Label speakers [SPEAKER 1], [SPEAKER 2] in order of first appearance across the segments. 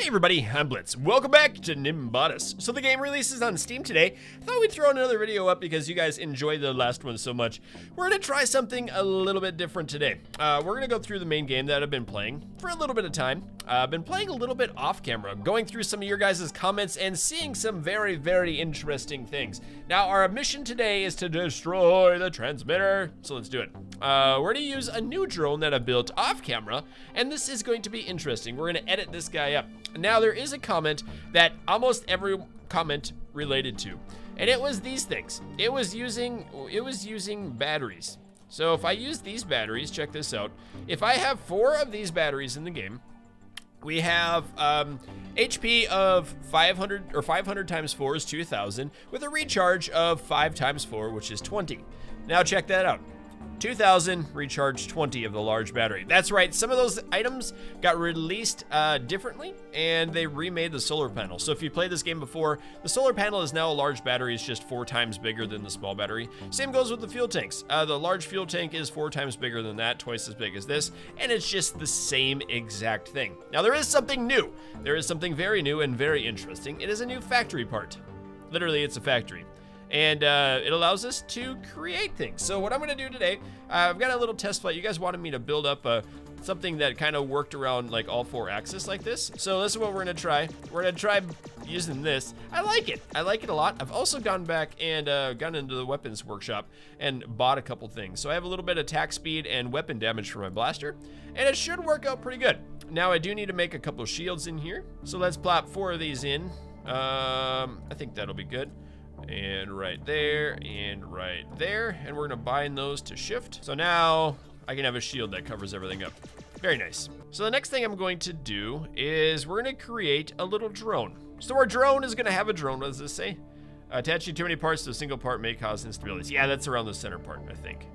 [SPEAKER 1] Hey everybody, I'm Blitz. Welcome back to Nimbatus. So the game releases on Steam today. I thought we'd throw another video up because you guys enjoyed the last one so much. We're gonna try something a little bit different today. Uh, we're gonna go through the main game that I've been playing for a little bit of time. Uh, I've been playing a little bit off camera, going through some of your guys' comments and seeing some very, very interesting things. Now our mission today is to destroy the transmitter. So let's do it. Uh, we're gonna use a new drone that I built off camera, and this is going to be interesting. We're gonna edit this guy up. Now there is a comment that almost every comment related to, and it was these things. It was using it was using batteries. So if I use these batteries, check this out. If I have four of these batteries in the game, we have um, HP of 500 or 500 times 4 is 2000 with a recharge of 5 times 4 which is 20. Now check that out. 2000 recharge 20 of the large battery. That's right, some of those items got released uh, differently and they remade the solar panel. So if you played this game before, the solar panel is now a large battery, it's just four times bigger than the small battery. Same goes with the fuel tanks. Uh, the large fuel tank is four times bigger than that, twice as big as this, and it's just the same exact thing. Now there is something new. There is something very new and very interesting. It is a new factory part. Literally, it's a factory and uh, it allows us to create things. So what I'm gonna do today, uh, I've got a little test flight. You guys wanted me to build up a, something that kind of worked around like all four axes like this. So this is what we're gonna try. We're gonna try using this. I like it. I like it a lot. I've also gone back and uh, gone into the weapons workshop and bought a couple things. So I have a little bit of attack speed and weapon damage for my blaster, and it should work out pretty good. Now I do need to make a couple shields in here. So let's plop four of these in. Um, I think that'll be good and right there, and right there. And we're gonna bind those to shift. So now I can have a shield that covers everything up. Very nice. So the next thing I'm going to do is we're gonna create a little drone. So our drone is gonna have a drone, what does this say? Attaching too many parts to a single part may cause instability. Yeah, that's around the center part, I think.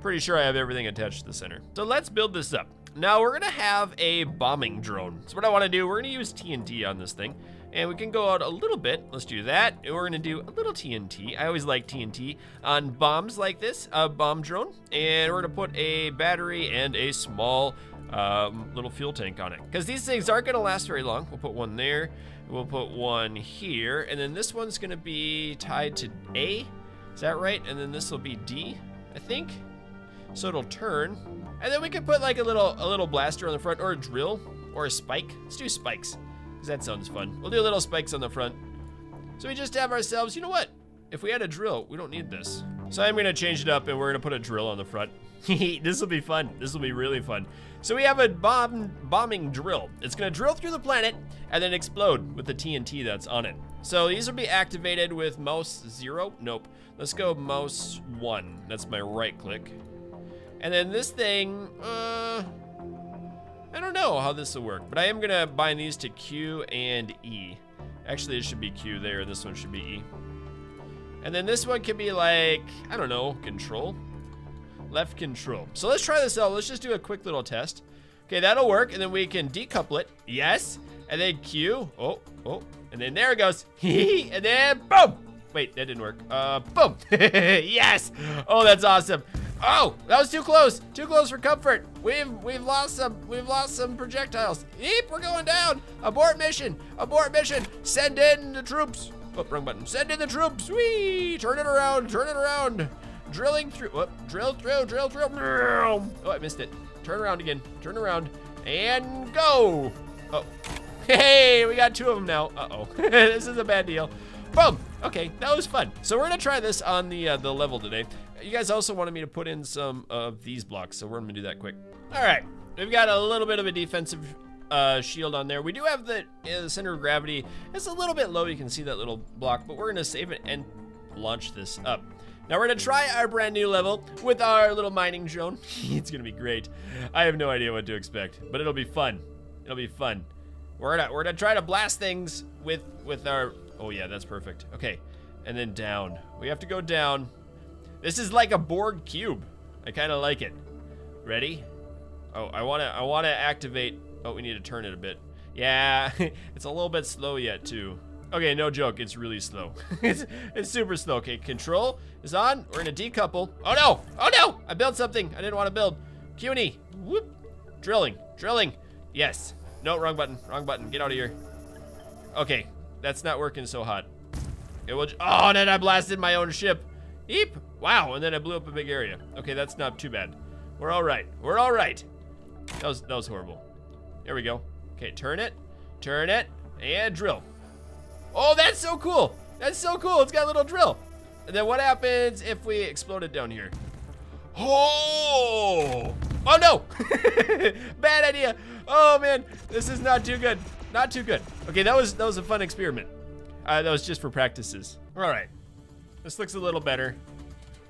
[SPEAKER 1] Pretty sure I have everything attached to the center. So let's build this up. Now we're gonna have a bombing drone. So what I wanna do, we're gonna use TNT on this thing. And we can go out a little bit. Let's do that. And we're gonna do a little TNT. I always like TNT on bombs like this, a bomb drone. And we're gonna put a battery and a small um, little fuel tank on it. Because these things aren't gonna last very long. We'll put one there. We'll put one here. And then this one's gonna be tied to A. Is that right? And then this will be D, I think. So it'll turn. And then we can put like a little a little blaster on the front or a drill or a spike. Let's do spikes because that sounds fun. We'll do little spikes on the front. So we just have ourselves, you know what? If we had a drill, we don't need this. So I'm gonna change it up and we're gonna put a drill on the front. this will be fun. This will be really fun. So we have a bomb bombing drill. It's gonna drill through the planet and then explode with the TNT that's on it. So these will be activated with mouse zero. Nope. Let's go mouse one. That's my right click. And then this thing, uh, I don't know how this will work, but I am gonna bind these to Q and E. Actually, it should be Q there, and this one should be E. And then this one could be like, I don't know, control? Left control. So let's try this out. Let's just do a quick little test. Okay, that'll work, and then we can decouple it. Yes. And then Q. Oh, oh. And then there it goes. and then boom. Wait, that didn't work. Uh, boom. yes. Oh, that's awesome. Oh, that was too close. Too close for comfort. We've we've lost some we've lost some projectiles. Eep, we're going down. Abort mission. Abort mission. Send in the troops. Oh, wrong button. Send in the troops. Wee! Turn it around. Turn it around. Drilling through. Oh, drill through. Drill through. Oh, I missed it. Turn around again. Turn around. And go. Oh. Hey, we got two of them now. Uh-oh. this is a bad deal. Boom. Okay, that was fun. So we're gonna try this on the uh, the level today. You guys also wanted me to put in some of these blocks, so we're gonna do that quick. All right, we've got a little bit of a defensive uh, shield on there. We do have the, uh, the center of gravity. It's a little bit low, you can see that little block, but we're gonna save it and launch this up. Now we're gonna try our brand new level with our little mining drone. it's gonna be great. I have no idea what to expect, but it'll be fun. It'll be fun. We're gonna we're gonna try to blast things with with our. Oh yeah, that's perfect. Okay, and then down. We have to go down. This is like a Borg cube. I kind of like it. Ready? Oh, I wanna I wanna activate. Oh, we need to turn it a bit. Yeah, it's a little bit slow yet too. Okay, no joke, it's really slow. it's, it's super slow. Okay, control is on. We're gonna decouple. Oh no! Oh no! I built something I didn't want to build. CUNY. Whoop. Drilling. Drilling. Yes. No, wrong button. Wrong button. Get out of here. Okay, that's not working so hot. It will. Oh, and then I blasted my own ship. Eep. Wow, and then I blew up a big area. Okay, that's not too bad. We're all right. We're all right. That was that was horrible. There we go. Okay, turn it, turn it, and drill. Oh, that's so cool. That's so cool. It's got a little drill. And then what happens if we explode it down here? Oh! Oh no! Bad idea. Oh man, this is not too good. Not too good. Okay, that was that was a fun experiment. Uh, that was just for practices. All right, this looks a little better.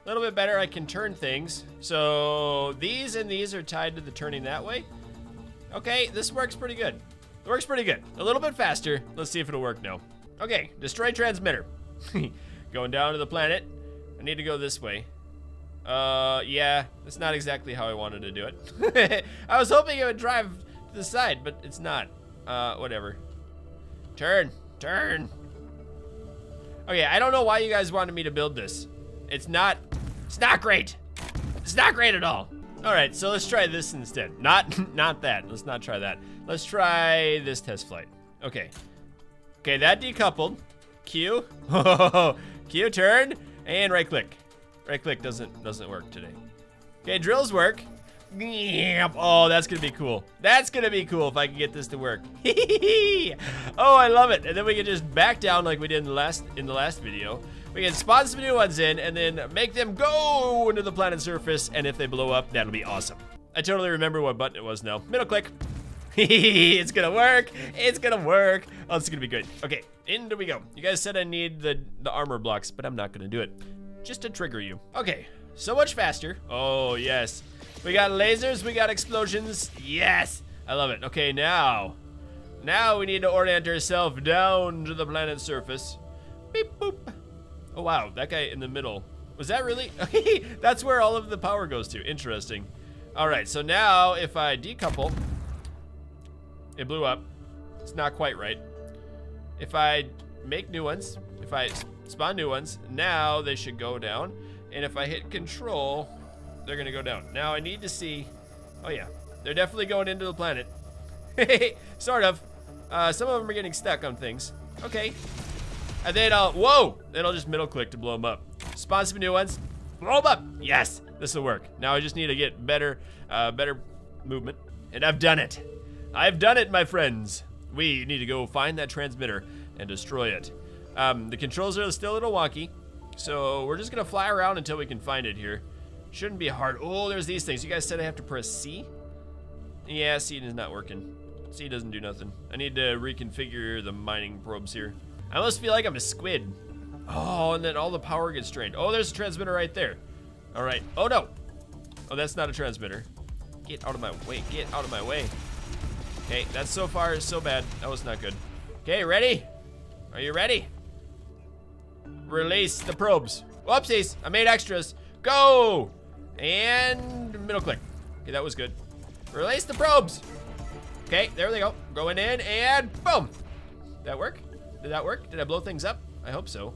[SPEAKER 1] A little bit better. I can turn things. So these and these are tied to the turning that way. Okay, this works pretty good. It works pretty good. A little bit faster. Let's see if it'll work now. Okay, destroy transmitter. Going down to the planet. I need to go this way. Uh, yeah, that's not exactly how I wanted to do it. I was hoping it would drive to the side, but it's not. Uh, whatever. Turn, turn. Okay, I don't know why you guys wanted me to build this. It's not, it's not great. It's not great at all. All right, so let's try this instead. Not, not that. Let's not try that. Let's try this test flight. Okay. Okay, that decoupled. Q. Q, turn, and right click. Right click doesn't doesn't work today. Okay, drills work. Oh, that's gonna be cool. That's gonna be cool if I can get this to work. oh, I love it. And then we can just back down like we did in the last in the last video. We can spawn some new ones in and then make them go into the planet's surface. And if they blow up, that'll be awesome. I totally remember what button it was now. Middle click. it's gonna work. It's gonna work. Oh, it's gonna be good. Okay, into we go. You guys said I need the, the armor blocks, but I'm not gonna do it. Just to trigger you. Okay, so much faster. Oh, yes. We got lasers, we got explosions. Yes, I love it. Okay, now, now we need to orient ourselves down to the planet's surface. Beep, boop. Oh, wow, that guy in the middle. Was that really? That's where all of the power goes to. Interesting. All right, so now if I decouple, it blew up. It's not quite right. If I make new ones, if I spawn new ones, now they should go down. And if I hit control, they're gonna go down. Now I need to see, oh yeah, they're definitely going into the planet. sort of. Uh, some of them are getting stuck on things. Okay. And then I'll, whoa, then I'll just middle click to blow them up. Spawn some new ones, blow them up. Yes, this will work. Now I just need to get better, uh, better movement. And I've done it. I've done it, my friends. We need to go find that transmitter and destroy it. Um, the controls are still a little wonky, so we're just gonna fly around until we can find it here. Shouldn't be hard. Oh, there's these things. You guys said I have to press C? Yeah, C is not working. C doesn't do nothing. I need to reconfigure the mining probes here. I almost feel like I'm a squid. Oh, and then all the power gets drained. Oh, there's a transmitter right there. All right. Oh, no. Oh, that's not a transmitter. Get out of my way. Get out of my way. Okay, that's so far is so bad. That was not good. Okay, ready? Are you ready? Release the probes. Whoopsies, I made extras. Go! And middle click. Okay, that was good. Release the probes. Okay, there they go. Going in and boom. That work? Did that work? Did I blow things up? I hope so.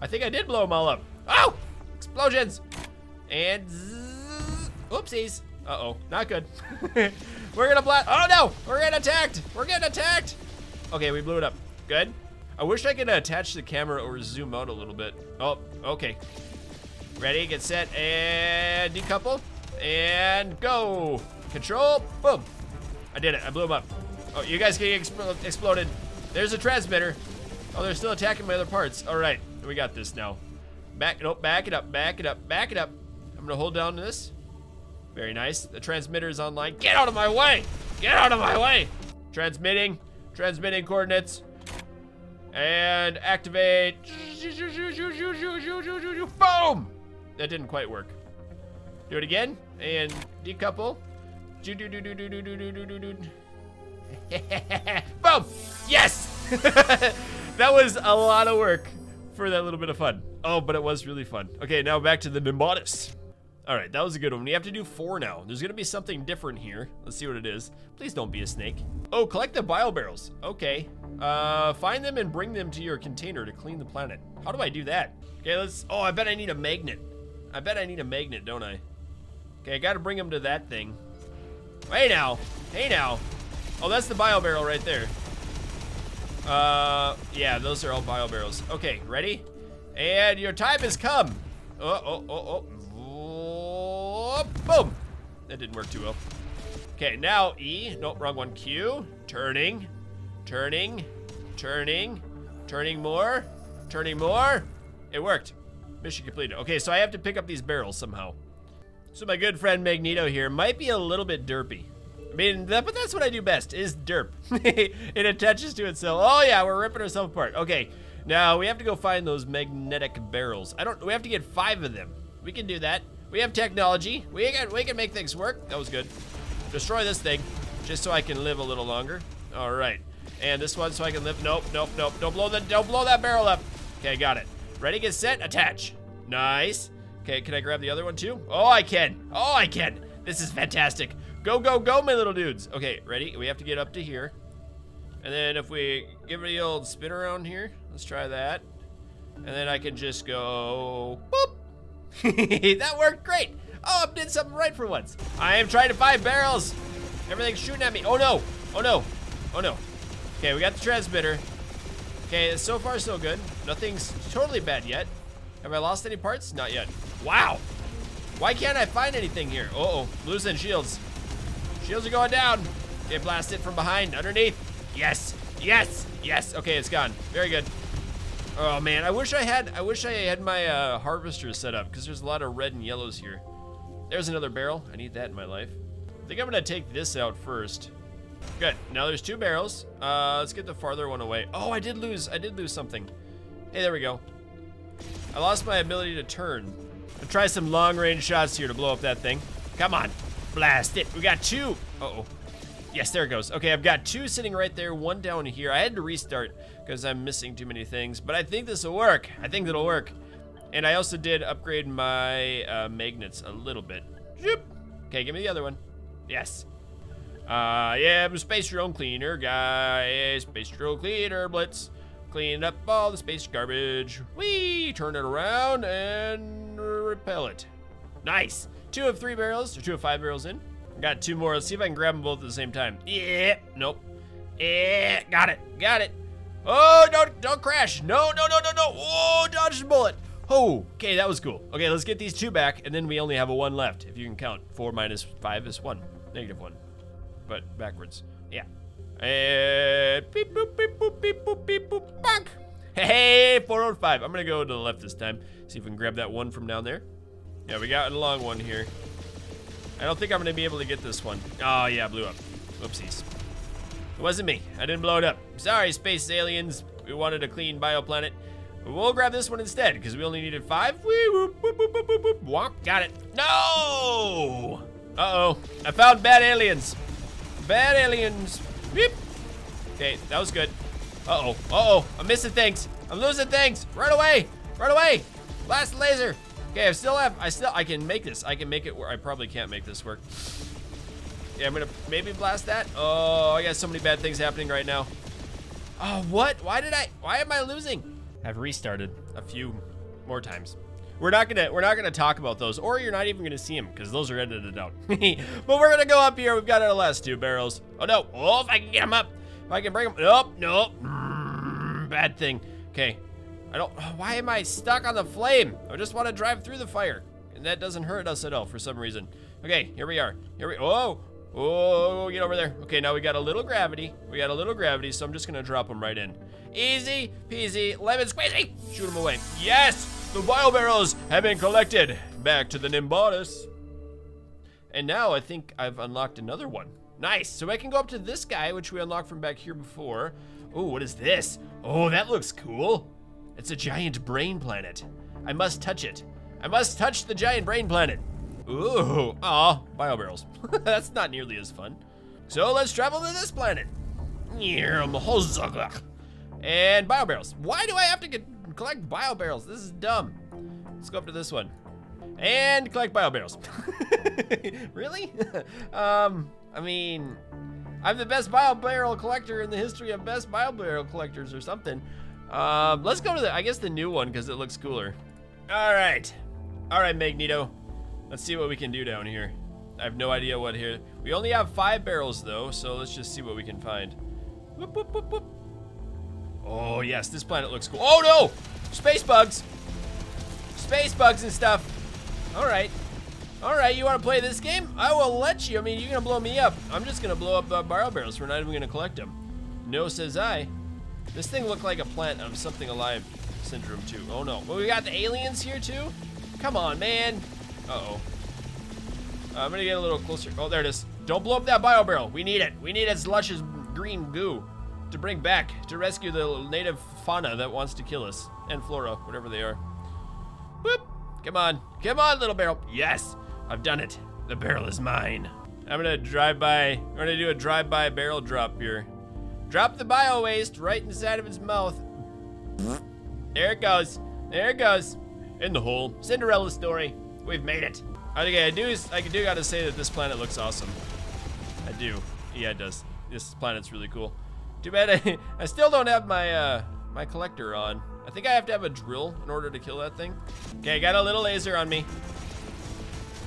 [SPEAKER 1] I think I did blow them all up. Oh! Explosions! And oopsies. Uh-oh, not good. we're gonna blast, oh no! We're getting attacked! We're getting attacked! Okay, we blew it up. Good. I wish I could attach the camera or zoom out a little bit. Oh, okay. Ready, get set, and decouple. And go. Control, boom. I did it, I blew him up. Oh, you guys getting expl exploded. There's a transmitter. Oh, they're still attacking my other parts. All right, we got this now. Back it up, back it up, back it up, back it up. I'm gonna hold down to this. Very nice. The transmitter is online. Get out of my way! Get out of my way! Transmitting, transmitting coordinates. And activate. Boom! That didn't quite work. Do it again and decouple. Boom! Yes! that was a lot of work for that little bit of fun. Oh, but it was really fun. Okay, now back to the Nimbatus. All right, that was a good one. We have to do four now. There's gonna be something different here. Let's see what it is. Please don't be a snake. Oh, collect the bio barrels. Okay. Uh, find them and bring them to your container to clean the planet. How do I do that? Okay, let's, oh, I bet I need a magnet. I bet I need a magnet, don't I? Okay, I gotta bring them to that thing. Hey now, hey now. Oh, that's the bio barrel right there. Uh, yeah, those are all bio barrels. Okay, ready? And your time has come. Oh, oh, oh, oh. boom. That didn't work too well. Okay, now E. Nope, wrong one. Q. Turning. Turning. Turning. Turning more. Turning more. It worked. Mission completed. Okay, so I have to pick up these barrels somehow. So my good friend Magneto here might be a little bit derpy. I mean, that, but that's what I do best, is derp. it attaches to itself. Oh yeah, we're ripping ourselves apart. Okay, now we have to go find those magnetic barrels. I don't, we have to get five of them. We can do that. We have technology. We can, we can make things work. That was good. Destroy this thing, just so I can live a little longer. All right. And this one so I can live. Nope, nope, nope. Don't blow the, don't blow that barrel up. Okay, got it. Ready, get set, attach. Nice. Okay, can I grab the other one too? Oh, I can. Oh, I can. This is fantastic. Go, go, go, my little dudes. Okay, ready? We have to get up to here. And then if we give it the old spin around here, let's try that. And then I can just go, boop. that worked great. Oh, I did something right for once. I am trying to find barrels. Everything's shooting at me. Oh no, oh no, oh no. Okay, we got the transmitter. Okay, so far so good. Nothing's totally bad yet. Have I lost any parts? Not yet. Wow. Why can't I find anything here? Uh oh losing shields. Shields are going down. Okay, blast it from behind, underneath. Yes, yes, yes. Okay, it's gone. Very good. Oh man, I wish I had, I wish I had my uh, harvester set up because there's a lot of red and yellows here. There's another barrel. I need that in my life. I think I'm gonna take this out first. Good. Now there's two barrels. Uh, let's get the farther one away. Oh, I did lose. I did lose something. Hey, there we go. I lost my ability to turn. I'll try some long-range shots here to blow up that thing. Come on. Blast it. We got two. Uh-oh. Yes, there it goes. Okay, I've got two sitting right there, one down here. I had to restart because I'm missing too many things, but I think this will work. I think it'll work. And I also did upgrade my uh, magnets a little bit. Okay, give me the other one. Yes. Uh, yeah, I'm Space Drone Cleaner guy. Space Drone Cleaner Blitz. Clean up all the space garbage. We turn it around and repel it. Nice. Two of three barrels, or two of five barrels in. Got two more. Let's see if I can grab them both at the same time. Yeah, nope. Yeah, got it, got it. Oh, don't, don't crash. No, no, no, no, no. Oh, dodge the bullet. Oh, okay, that was cool. Okay, let's get these two back, and then we only have a one left, if you can count. Four minus five is one, negative one but backwards. Yeah. And beep boop beep boop beep boop beep boop back. Hey, 405. I'm gonna go to the left this time. See if we can grab that one from down there. Yeah, we got a long one here. I don't think I'm gonna be able to get this one. Oh yeah, blew up. Oopsies. It wasn't me. I didn't blow it up. Sorry, space aliens. We wanted a clean bioplanet. We'll grab this one instead because we only needed five. Wee whoop, whoop, whoop, whoop, whoop. Womp. Got it. No! Uh-oh. I found bad aliens. Bad aliens. Beep. Okay, that was good. Uh-oh. Uh-oh. I'm missing things. I'm losing things. Run away. Run away. Blast laser. Okay, I still have, I still, I can make this. I can make it where I probably can't make this work. Yeah, I'm gonna maybe blast that. Oh, I got so many bad things happening right now. Oh, what? Why did I, why am I losing? I've restarted a few more times. We're not gonna we're not gonna talk about those, or you're not even gonna see them because those are edited out. but we're gonna go up here. We've got our last two barrels. Oh no! Oh, if I can get them up, if I can bring them. Nope, nope. Mm, bad thing. Okay, I don't. Why am I stuck on the flame? I just want to drive through the fire, and that doesn't hurt us at all for some reason. Okay, here we are. Here we. Oh, oh, get over there. Okay, now we got a little gravity. We got a little gravity, so I'm just gonna drop them right in. Easy peasy, lemon squeezy. Shoot them away. Yes. The bio barrels have been collected. Back to the Nimbatus. And now I think I've unlocked another one. Nice, so I can go up to this guy, which we unlocked from back here before. Oh, what is this? Oh, that looks cool. It's a giant brain planet. I must touch it. I must touch the giant brain planet. Ooh, aw, bio barrels. That's not nearly as fun. So let's travel to this planet. And bio barrels. Why do I have to get collect bio barrels. This is dumb. Let's go up to this one. And collect bio barrels. really? um, I mean, I'm the best bio barrel collector in the history of best bio barrel collectors or something. Um, let's go to the, I guess the new one because it looks cooler. All right. All right, Magneto. Let's see what we can do down here. I have no idea what here. We only have five barrels though, so let's just see what we can find. Whoop, whoop, whoop. Oh yes, this planet looks cool. Oh no! Space bugs! Space bugs and stuff. All right. All right, you want to play this game? I will let you. I mean, you're to blow me up. I'm just to blow up uh, barrel barrels. We're not even to collect them. No, says I. This thing looked like a plant of something alive syndrome too. Oh no. Well, we got the aliens here too? Come on, man. Uh-oh. Uh, I'm gonna get a little closer. Oh, there it is. Don't blow up that bio barrel. We need it. We need its luscious green goo to bring back to rescue the native fauna that wants to kill us. And flora, whatever they are. Whoop. Come on. Come on, little barrel. Yes. I've done it. The barrel is mine. I'm gonna drive by, I'm gonna do a drive-by barrel drop here. Drop the bio waste right inside of its mouth. There it goes. There it goes. In the hole. Cinderella story. We've made it. Okay, I do I do gotta say that this planet looks awesome. I do. Yeah, it does. This planet's really cool. Too bad I, I still don't have my uh, my collector on. I think I have to have a drill in order to kill that thing. Okay, I got a little laser on me.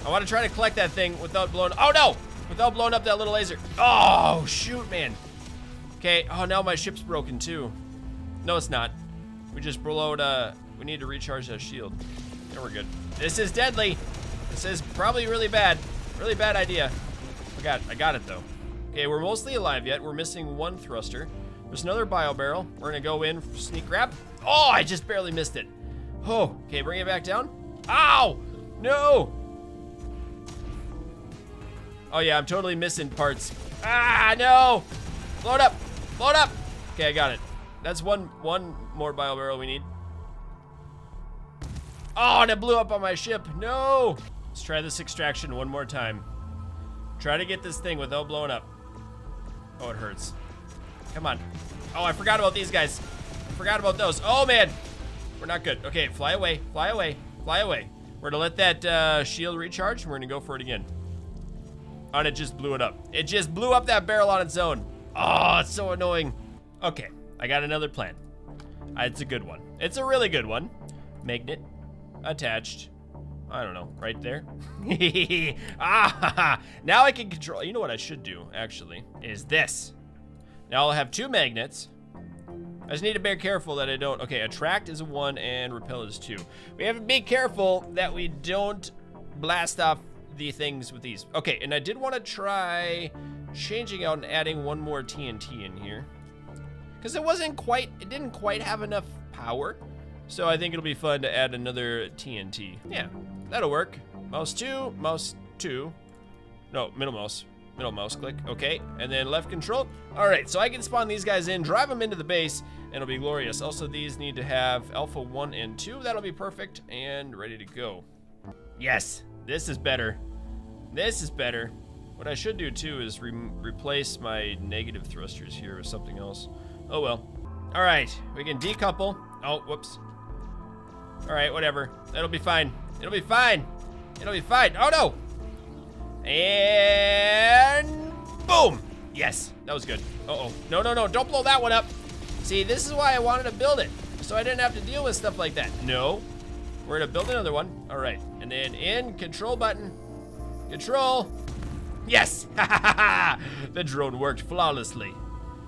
[SPEAKER 1] I want to try to collect that thing without blowing. Oh no! Without blowing up that little laser. Oh shoot, man. Okay. Oh, now my ship's broken too. No, it's not. We just blowed. Uh, we need to recharge that shield. There we're good. This is deadly. This is probably really bad. Really bad idea. I got. I got it though. Okay, we're mostly alive yet. We're missing one thruster. There's another bio barrel. We're gonna go in sneak grab. Oh, I just barely missed it. Oh, okay, bring it back down. Ow! No! Oh yeah, I'm totally missing parts. Ah, no! Load up! Blow it up! Okay, I got it. That's one one more bio barrel we need. Oh, and it blew up on my ship. No! Let's try this extraction one more time. Try to get this thing without blowing up. Oh, it hurts. Come on. Oh, I forgot about these guys. I forgot about those. Oh, man. We're not good. Okay, fly away. Fly away. Fly away. We're gonna let that uh, shield recharge, and we're gonna go for it again. Oh, and it just blew it up. It just blew up that barrel on its own. Oh, it's so annoying. Okay, I got another plan. Uh, it's a good one. It's a really good one. Magnet attached. I don't know, right there. ah, now I can control. You know what I should do, actually, is this. Now I'll have two magnets. I just need to be careful that I don't. Okay, attract is a one and repel is two. We have to be careful that we don't blast off the things with these. Okay, and I did want to try changing out and adding one more TNT in here. Because it wasn't quite, it didn't quite have enough power. So I think it'll be fun to add another TNT. Yeah, that'll work. Mouse two, mouse two. No, middle mouse. Middle mouse click, okay. And then left control. All right, so I can spawn these guys in, drive them into the base, and it'll be glorious. Also, these need to have alpha one and two. That'll be perfect and ready to go. Yes, this is better. This is better. What I should do too is re replace my negative thrusters here with something else. Oh well. All right, we can decouple. Oh, whoops. All right, whatever. It'll be fine. It'll be fine. It'll be fine. Oh no. And boom. Yes, that was good. Uh-oh. No, no, no, don't blow that one up. See, this is why I wanted to build it. So I didn't have to deal with stuff like that. No. We're gonna build another one. All right, and then in, control button. Control. Yes! the drone worked flawlessly.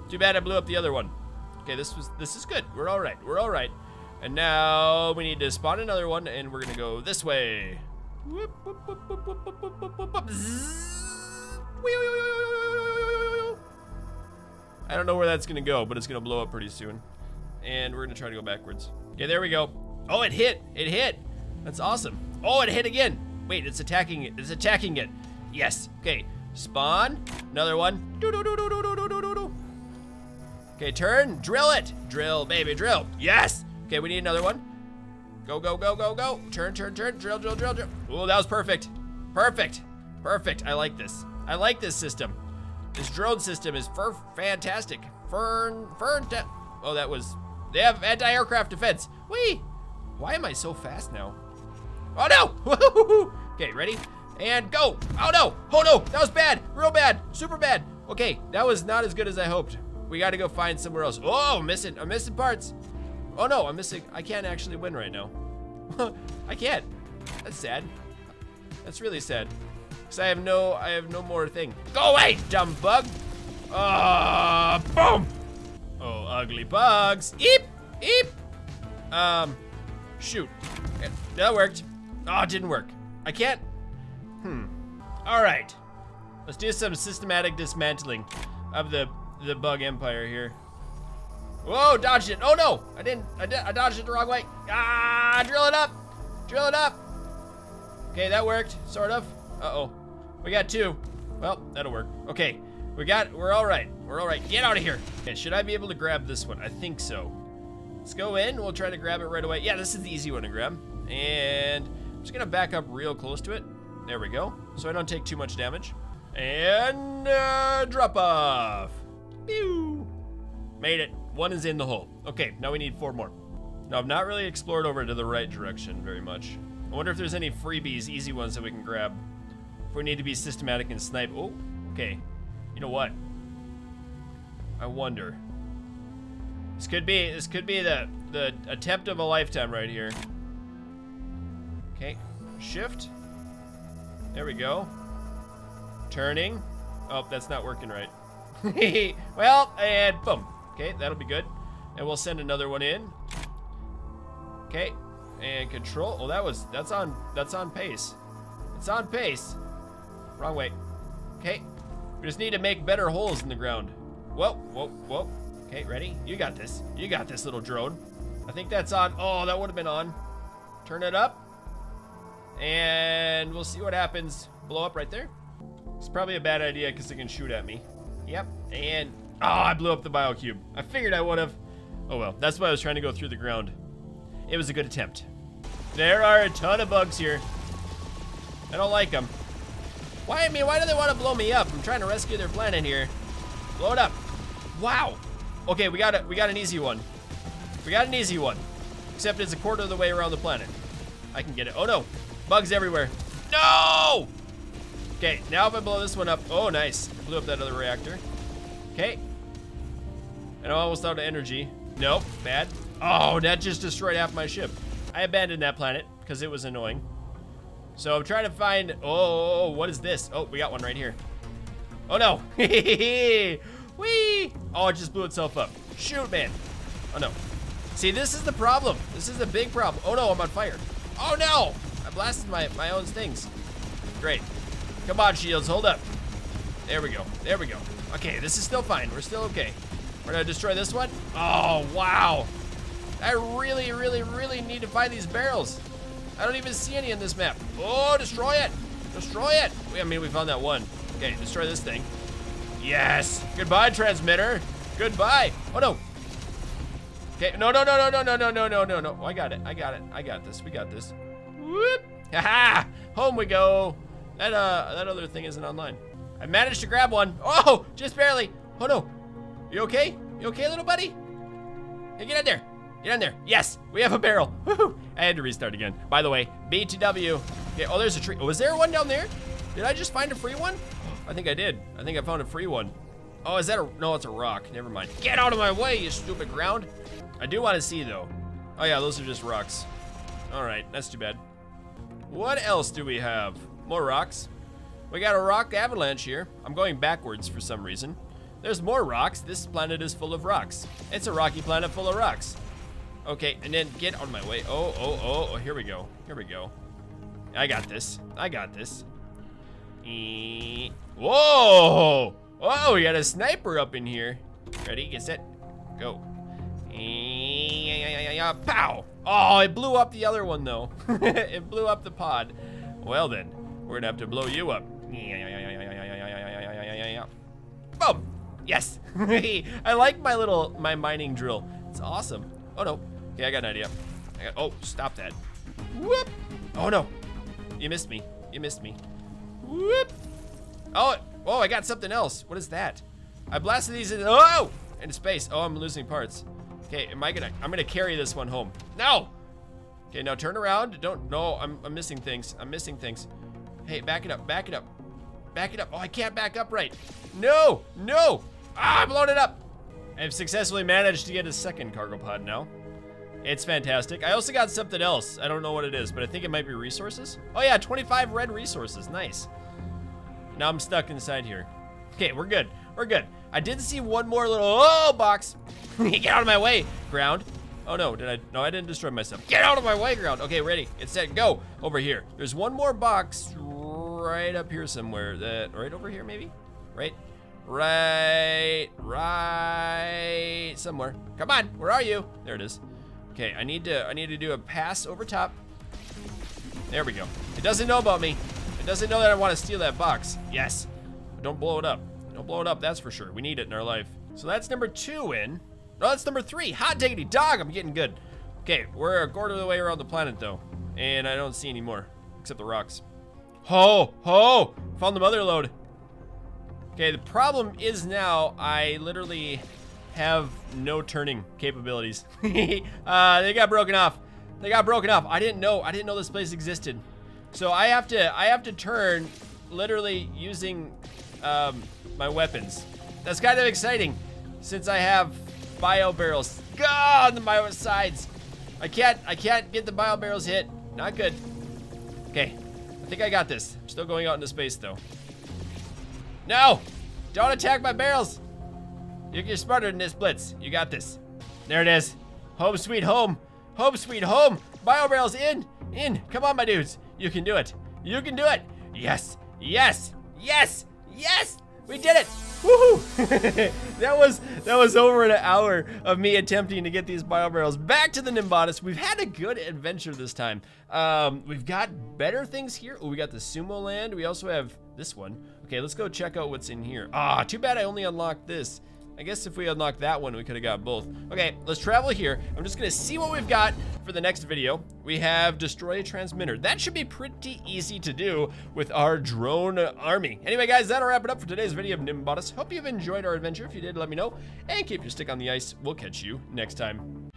[SPEAKER 1] Too bad I blew up the other one. Okay, this was this is good. We're all right. We're all right. And now we need to spawn another one, and we're gonna go this way. I don't know where that's gonna go, but it's gonna blow up pretty soon. And we're gonna try to go backwards. Okay, there we go. Oh, it hit. It hit. That's awesome. Oh, it hit again. Wait, it's attacking it. It's attacking it. Yes. Okay. Spawn. Another one. Okay, turn. Drill it. Drill, baby, drill. Yes. Okay, we need another one. Go, go, go, go, go. Turn, turn, turn. Drill, drill, drill, drill. Oh, that was perfect. Perfect. Perfect. I like this. I like this system. This drone system is for fantastic. Fern, fern. Oh, that was. They have anti-aircraft defense. Wee. Why am I so fast now? Oh no! okay, ready? And go! Oh no! Oh no! That was bad! Real bad! Super bad! Okay, that was not as good as I hoped. We gotta go find somewhere else. Oh, I'm missing. I'm missing parts. Oh no, I'm missing. I can't actually win right now. I can't. That's sad. That's really sad. Because I have no, I have no more thing. Go away, dumb bug. Uh, boom. Oh, ugly bugs. Eep, eep. Um, shoot. That worked. Oh, it didn't work. I can't. Hmm. All right. Let's do some systematic dismantling of the the bug empire here. Whoa, dodged it. Oh no, I didn't. I, did, I dodged it the wrong way. Ah, drill it up. Drill it up. Okay, that worked, sort of. Uh-oh. We got two. Well, that'll work. Okay, we got, we're all right. We're all right. Get out of here. Okay, should I be able to grab this one? I think so. Let's go in. We'll try to grab it right away. Yeah, this is the easy one to grab. And I'm just gonna back up real close to it. There we go. So I don't take too much damage. And uh, drop off. Pew. Made it. One is in the hole. Okay, now we need four more. Now, I've not really explored over to the right direction very much. I wonder if there's any freebies, easy ones that we can grab. If we need to be systematic and snipe. Oh, okay. You know what? I wonder. This could be, this could be the, the attempt of a lifetime right here. Okay, shift. There we go. Turning. Oh, that's not working right. well, and boom. Okay, that'll be good. And we'll send another one in. Okay, and control. Oh, that was that's on that's on pace. It's on pace. Wrong way. Okay, we just need to make better holes in the ground. Whoa, whoa, whoa. Okay, ready? You got this. You got this, little drone. I think that's on. Oh, that would have been on. Turn it up. And we'll see what happens. Blow up right there. It's probably a bad idea because it can shoot at me. Yep, and Oh, I blew up the biocube. I figured I would have. Oh well, that's why I was trying to go through the ground. It was a good attempt. There are a ton of bugs here. I don't like them. Why, I mean, why do they want to blow me up? I'm trying to rescue their planet here. Blow it up. Wow. Okay, we got it. We got an easy one. We got an easy one. Except it's a quarter of the way around the planet. I can get it. Oh no, bugs everywhere. No! Okay, now if I blow this one up. Oh, nice. Blew up that other reactor. Okay, and I'm almost out of energy. Nope, bad. Oh, that just destroyed half my ship. I abandoned that planet because it was annoying. So I'm trying to find, oh, oh, oh, oh, what is this? Oh, we got one right here. Oh no, wee! Oh, it just blew itself up. Shoot, man. Oh no. See, this is the problem. This is a big problem. Oh no, I'm on fire. Oh no, blasted my, my own things. Great. Come on, shields, hold up. There we go, there we go. Okay, this is still fine, we're still okay. We're gonna destroy this one. Oh, wow. I really, really, really need to find these barrels. I don't even see any in this map. Oh, destroy it. Destroy it. I mean, we found that one. Okay, destroy this thing. Yes. Goodbye, transmitter. Goodbye. Oh, no. Okay, no, no, no, no, no, no, no, no, no, no, no. Oh, I got it. I got it. I got this. We got this. Whoop. Ha Home we go. That, uh, that other thing isn't online. I managed to grab one. Oh, just barely. Oh, no. You okay? You okay, little buddy? Hey, get in there. Get in there. Yes, we have a barrel. I had to restart again. By the way, BTW. Okay, oh, there's a tree. Was there one down there? Did I just find a free one? I think I did. I think I found a free one. Oh, is that a, no, it's a rock. Never mind. Get out of my way, you stupid ground. I do want to see, though. Oh, yeah, those are just rocks. All right, that's too bad. What else do we have? More rocks. We got a rock avalanche here. I'm going backwards for some reason. There's more rocks. This planet is full of rocks. It's a rocky planet full of rocks. Okay, and then get on my way. Oh, oh, oh, oh, here we go. Here we go. I got this. I got this. Whoa! Oh, we got a sniper up in here. Ready, get set, go. Pow! Oh, it blew up the other one though. it blew up the pod. Well then, we're gonna have to blow you up. Boom! Yes. I like my little, my mining drill. It's awesome. Oh no. Okay, I got an idea. Got, oh, stop that. Whoop. Oh no. You missed me. You missed me. Whoop. Oh, oh, I got something else. What is that? I blasted these in, oh, into space. Oh, I'm losing parts. Okay, am I gonna, I'm gonna carry this one home. No. Okay, now turn around. Don't, no, I'm, I'm missing things. I'm missing things. Hey, back it up, back it up. Back it up. Oh, I can't back up right. No, no. Ah, I'm loaded up. I've successfully managed to get a second cargo pod now. It's fantastic. I also got something else. I don't know what it is, but I think it might be resources. Oh yeah, 25 red resources. Nice. now I'm stuck inside here. Okay, we're good. We're good. I did see one more little, oh, box. Get out of my way, ground. Oh no, did I, no, I didn't destroy myself. Get out of my way, ground. Okay, ready, get set, go. Over here. There's one more box right up here somewhere. That, right over here maybe? Right? Right, right, somewhere. Come on, where are you? There it is. Okay, I need to, I need to do a pass over top. There we go. It doesn't know about me. It doesn't know that I want to steal that box. Yes. Don't blow it up. Blow it up, that's for sure. We need it in our life. So that's number two in. No, that's number three. Hot diggity dog, I'm getting good. Okay, we're a quarter of the way around the planet though. And I don't see any more, except the rocks. Ho, ho, found the mother lode. Okay, the problem is now I literally have no turning capabilities. uh, they got broken off. They got broken off. I didn't know. I didn't know this place existed. So I have to. I have to turn, literally using um, my weapons. That's kind of exciting, since I have bio barrels. God, on my sides. I can't. I can't get the bio barrels hit. Not good. Okay, I think I got this. I'm still going out into space though. No! Don't attack my barrels! You're smarter than this, Blitz. You got this. There it is. Home sweet home. Home sweet home. Bio barrels in. In. Come on, my dudes. You can do it. You can do it. Yes. Yes. Yes. Yes. We did it. Woohoo! that was that was over an hour of me attempting to get these bio barrels back to the Nimbatus. We've had a good adventure this time. Um, we've got better things here. Oh, we got the Sumo Land. We also have this one. Okay, let's go check out what's in here. Ah, too bad I only unlocked this. I guess if we unlocked that one, we could have got both. Okay, let's travel here. I'm just gonna see what we've got for the next video. We have destroy a transmitter. That should be pretty easy to do with our drone army. Anyway, guys, that'll wrap it up for today's video of Nimbatus. Hope you've enjoyed our adventure. If you did, let me know. And keep your stick on the ice. We'll catch you next time.